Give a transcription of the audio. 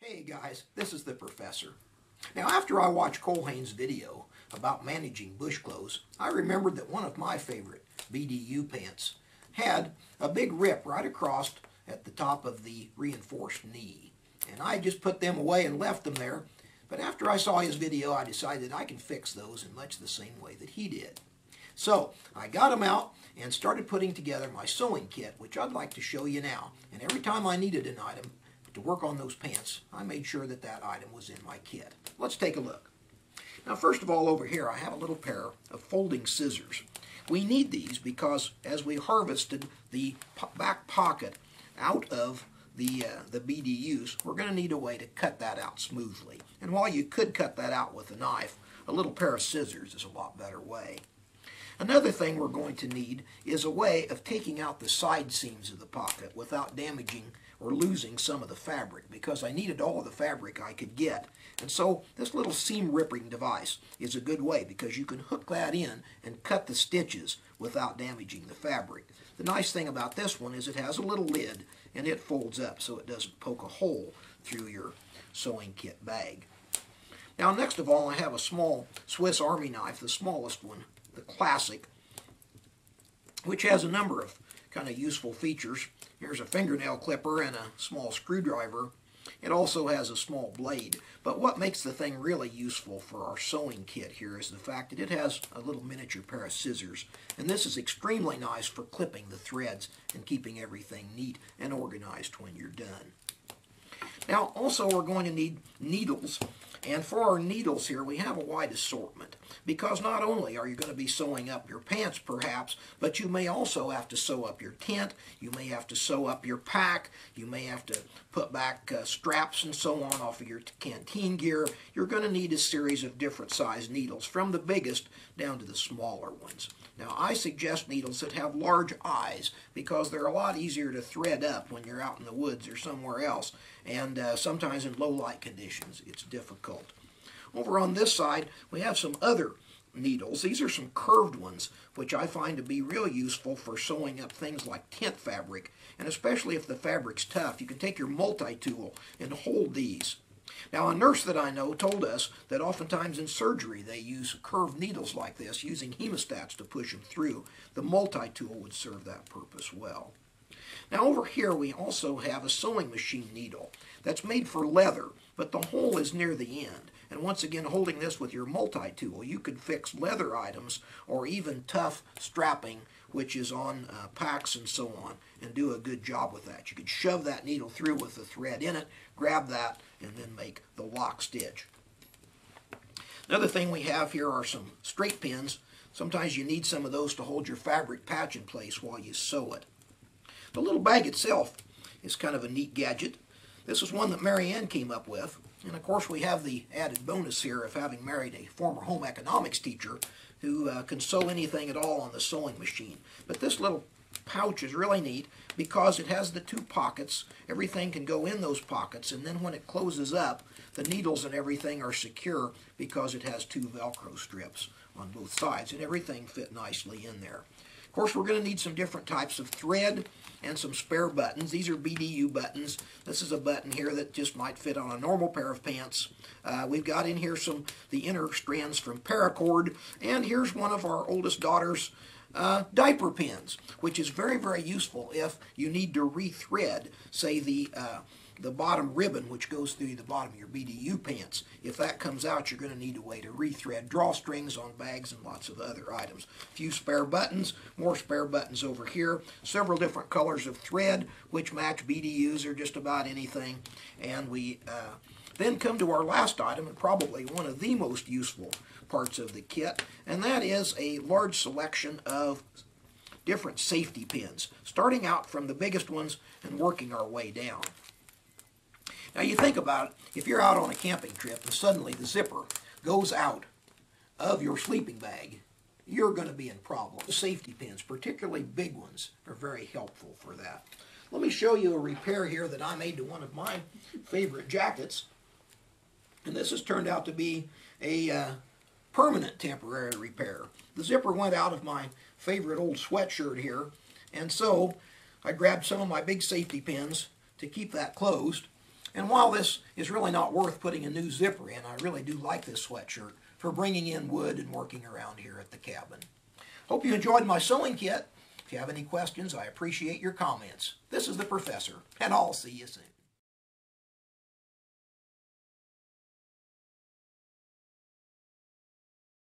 Hey guys, this is the professor. Now after I watched Colhane's video about managing bush clothes, I remembered that one of my favorite BDU pants had a big rip right across at the top of the reinforced knee. And I just put them away and left them there. But after I saw his video, I decided I can fix those in much the same way that he did. So I got them out and started putting together my sewing kit, which I'd like to show you now. And every time I needed an item, to work on those pants, I made sure that that item was in my kit. Let's take a look. Now first of all over here I have a little pair of folding scissors. We need these because as we harvested the back pocket out of the, uh, the BDUs, we're going to need a way to cut that out smoothly. And while you could cut that out with a knife, a little pair of scissors is a lot better way. Another thing we're going to need is a way of taking out the side seams of the pocket without damaging or losing some of the fabric because I needed all of the fabric I could get. And so this little seam ripping device is a good way because you can hook that in and cut the stitches without damaging the fabric. The nice thing about this one is it has a little lid and it folds up so it doesn't poke a hole through your sewing kit bag. Now next of all I have a small Swiss Army knife, the smallest one, the classic, which has a number of kind of useful features. Here's a fingernail clipper and a small screwdriver. It also has a small blade. But what makes the thing really useful for our sewing kit here is the fact that it has a little miniature pair of scissors. And this is extremely nice for clipping the threads and keeping everything neat and organized when you're done. Now also we're going to need needles and for our needles here, we have a wide assortment because not only are you going to be sewing up your pants perhaps, but you may also have to sew up your tent, you may have to sew up your pack, you may have to put back uh, straps and so on off of your canteen gear. You're going to need a series of different size needles from the biggest down to the smaller ones. Now I suggest needles that have large eyes because they're a lot easier to thread up when you're out in the woods or somewhere else and uh, sometimes in low light conditions it's difficult. Over on this side we have some other needles. These are some curved ones which I find to be real useful for sewing up things like tent fabric and especially if the fabric's tough you can take your multi-tool and hold these now, a nurse that I know told us that oftentimes in surgery they use curved needles like this, using hemostats to push them through. The multi-tool would serve that purpose well. Now over here we also have a sewing machine needle that's made for leather, but the hole is near the end. And once again, holding this with your multi-tool, you could fix leather items or even tough strapping, which is on uh, packs and so on, and do a good job with that. You could shove that needle through with the thread in it, grab that, and then make the lock stitch. Another thing we have here are some straight pins. Sometimes you need some of those to hold your fabric patch in place while you sew it. The little bag itself is kind of a neat gadget. This is one that Marianne came up with. And of course we have the added bonus here of having married a former home economics teacher who uh, can sew anything at all on the sewing machine. But this little pouch is really neat because it has the two pockets. Everything can go in those pockets and then when it closes up the needles and everything are secure because it has two velcro strips on both sides and everything fit nicely in there. Course we're going to need some different types of thread and some spare buttons. These are BDU buttons. This is a button here that just might fit on a normal pair of pants. Uh, we've got in here some the inner strands from paracord and here's one of our oldest daughters uh, diaper pins, which is very, very useful if you need to rethread, say, the uh, the bottom ribbon, which goes through the bottom of your BDU pants. If that comes out, you're going to need a way to rethread drawstrings on bags and lots of other items. A few spare buttons, more spare buttons over here, several different colors of thread, which match BDUs or just about anything. And we uh, then come to our last item, and probably one of the most useful parts of the kit, and that is a large selection of different safety pins, starting out from the biggest ones and working our way down. Now you think about it, if you're out on a camping trip and suddenly the zipper goes out of your sleeping bag, you're going to be in problem. The safety pins, particularly big ones, are very helpful for that. Let me show you a repair here that I made to one of my favorite jackets. And this has turned out to be a uh, permanent temporary repair. The zipper went out of my favorite old sweatshirt here, and so I grabbed some of my big safety pins to keep that closed, And while this is really not worth putting a new zipper in, I really do like this sweatshirt for bringing in wood and working around here at the cabin. Hope you enjoyed my sewing kit. If you have any questions, I appreciate your comments. This is the Professor, and I'll see you soon.